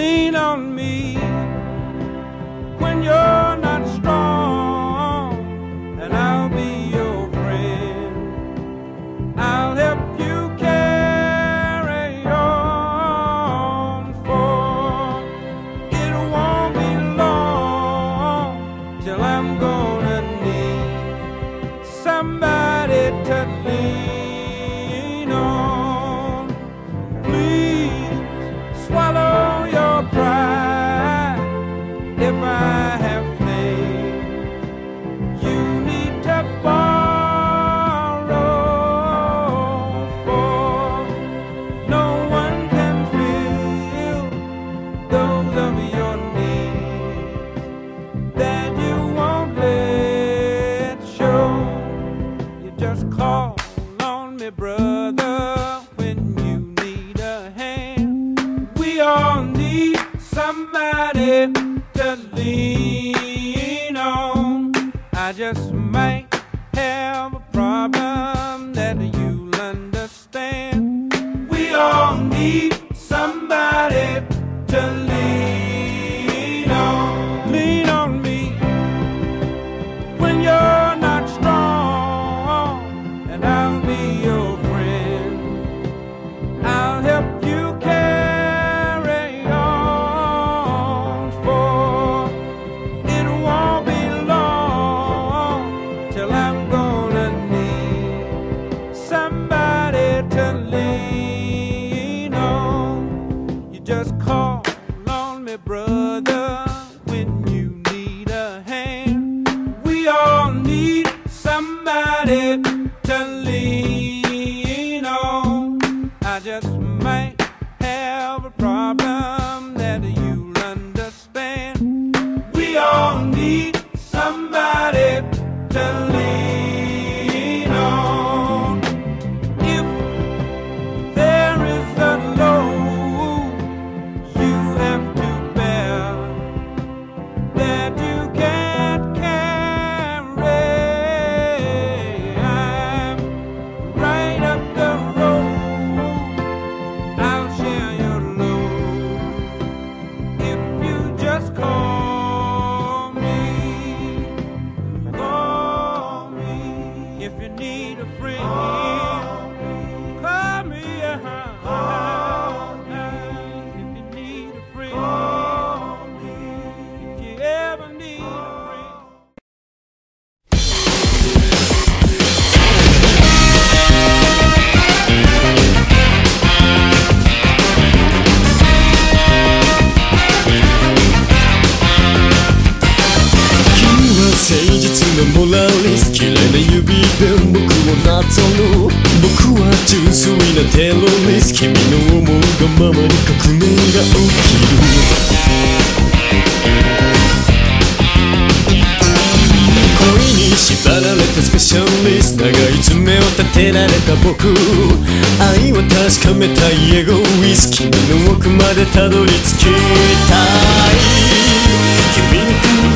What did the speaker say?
lean on me when you're all need somebody to lean on. I just it. 純粋なテロリス君の思うがままに革命が起きる恋に縛られたスペシャルリスト長い爪を立てられた僕愛を確かめたいエゴウイス君の奥までたどり着きたい君に